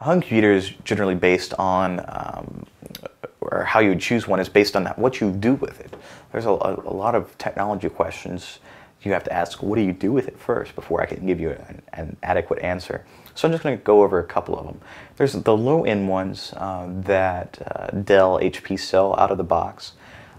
home computer is generally based on, um, or how you choose one is based on that what you do with it. There's a, a, lot of technology questions you have to ask, what do you do with it first before I can give you an, an adequate answer. So I'm just going to go over a couple of them. There's the low-end ones um, that uh, Dell, HP sell out of the box.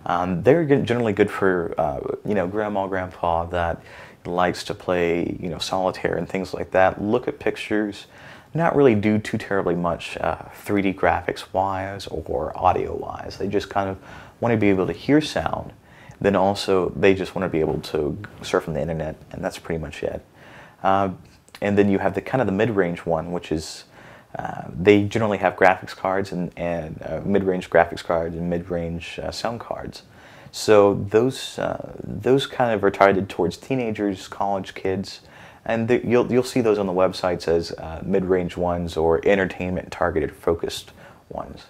Um, they're generally good for, uh, you know, grandma, grandpa that likes to play, you know, solitaire and things like that. Look at pictures, not really do too terribly much uh, 3D graphics wise or audio wise. They just kind of want to be able to hear sound. Then also they just want to be able to surf on the internet, and that's pretty much it. Uh, and then you have the kind of the mid-range one, which is uh, they generally have graphics cards and, and uh, mid-range graphics cards and mid-range uh, sound cards. So those uh, those kind of are targeted towards teenagers, college kids, and the, you'll you'll see those on the websites as uh, mid-range ones or entertainment targeted focused ones.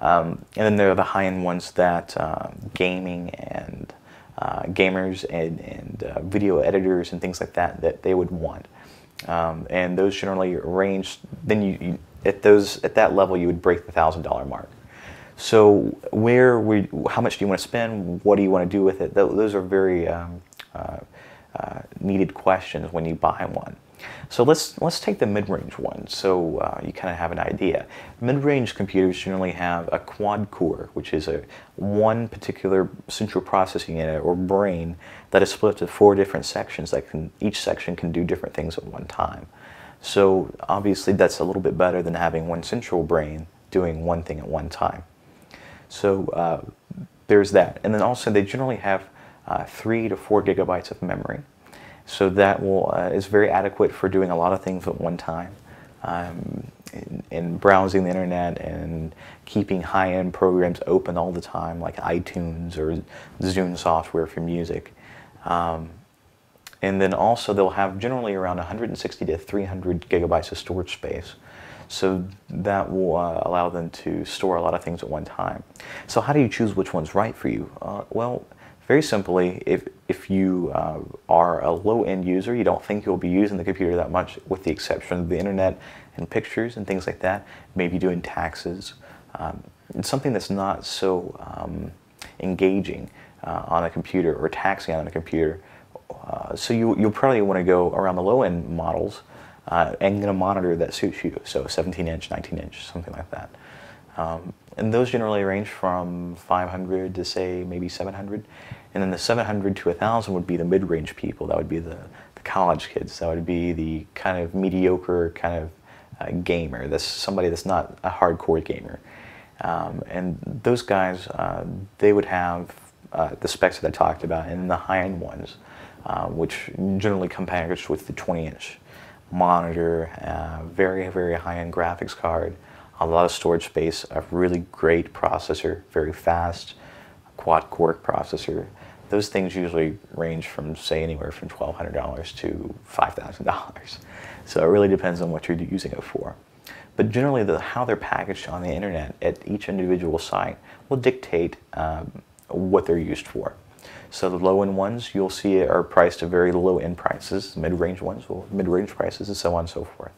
Um, and then there are the high-end ones that uh, gaming and uh, gamers and, and uh, video editors and things like that that they would want. Um, and those generally range. Then you, you, at those at that level you would break the thousand dollar mark. So where we, how much do you want to spend? What do you want to do with it? Those are very um, uh, needed questions when you buy one. So let's let's take the mid-range one, so uh, you kind of have an idea. Mid-range computers generally have a quad core, which is a one particular central processing unit or brain that is split into four different sections. That can each section can do different things at one time. So obviously that's a little bit better than having one central brain doing one thing at one time. So uh, there's that. And then also they generally have uh, three to four gigabytes of memory. So that will, uh, is very adequate for doing a lot of things at one time. Um, in, in, browsing the internet and keeping high-end programs open all the time, like iTunes or Zune software for music. Um, and then also they'll have generally around 160 to 300 gigabytes of storage space. So that will uh, allow them to store a lot of things at one time. So how do you choose which one's right for you? Uh, well, very simply, if, if you uh, are a low-end user, you don't think you'll be using the computer that much with the exception of the internet and pictures and things like that, maybe doing taxes, um, something that's not so um, engaging uh, on a computer or taxing on a computer. Uh, so you, you'll probably want to go around the low-end models uh, and get a monitor that suits you, so 17 inch, 19 inch, something like that. Um, and those generally range from 500 to say maybe 700. And then the 700 to 1,000 would be the mid-range people. That would be the, the college kids. That would be the kind of mediocre kind of uh, gamer. That's somebody that's not a hardcore gamer. Um, and those guys, uh, they would have uh, the specs that I talked about and the high-end ones, uh, which generally come packaged with the 20-inch monitor, uh, very, very high-end graphics card, a lot of storage space, a really great processor, very fast, quad-core processor. Those things usually range from, say, anywhere from $1,200 to $5,000. So it really depends on what you're using it for. But generally, the, how they're packaged on the internet at each individual site will dictate um, what they're used for. So the low-end ones you'll see are priced at very low-end prices, mid-range ones mid-range prices, and so on and so forth.